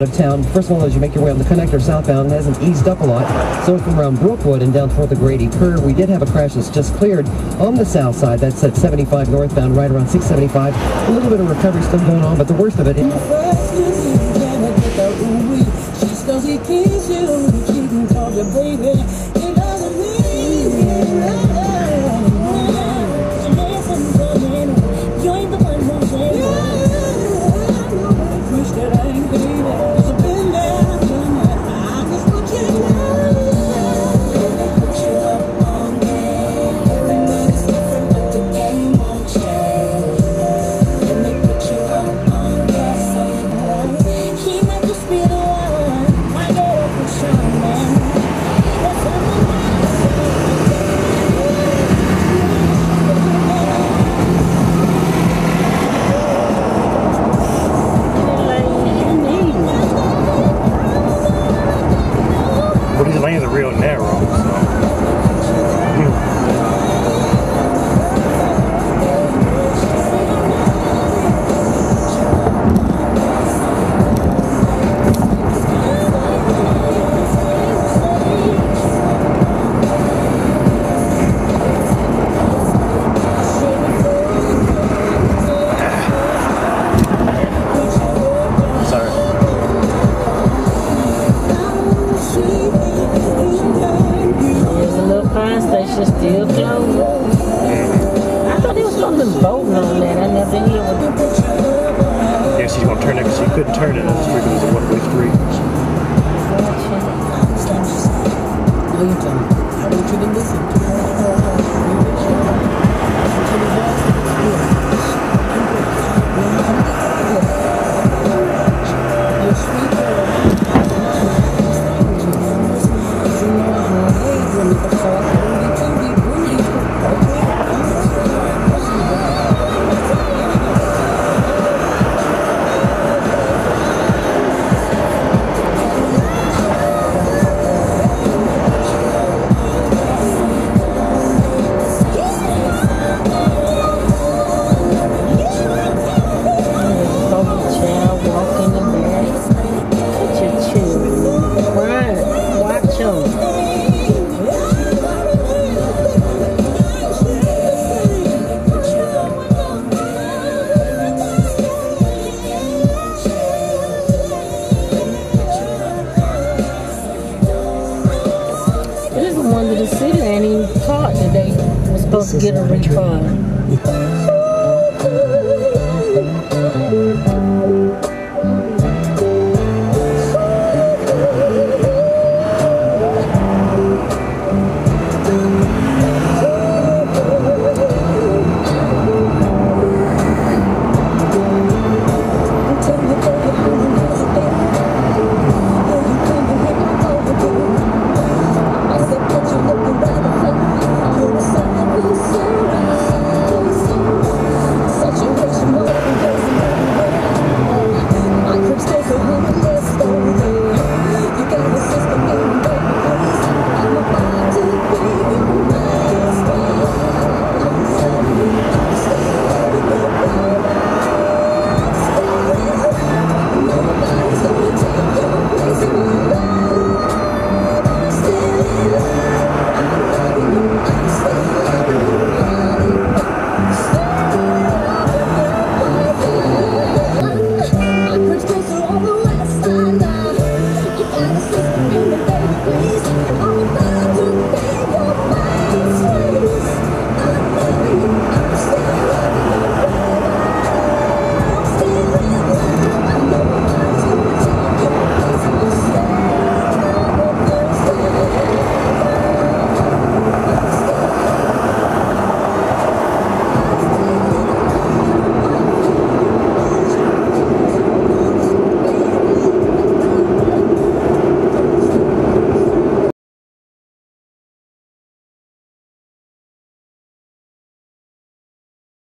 of town. First of all, as you make your way on the connector southbound, hasn't eased up a lot. So from around Brookwood and down toward the Grady Curve, we did have a crash that's just cleared on the south side. That's at 75 northbound, right around 675. A little bit of recovery still going on, but the worst of it. Fire station still closed. I thought they was supposed to be voting on that. I never hear what Yeah, she's gonna turn it because she couldn't turn it in the street because it's a one-way street. Lincoln. get a refund.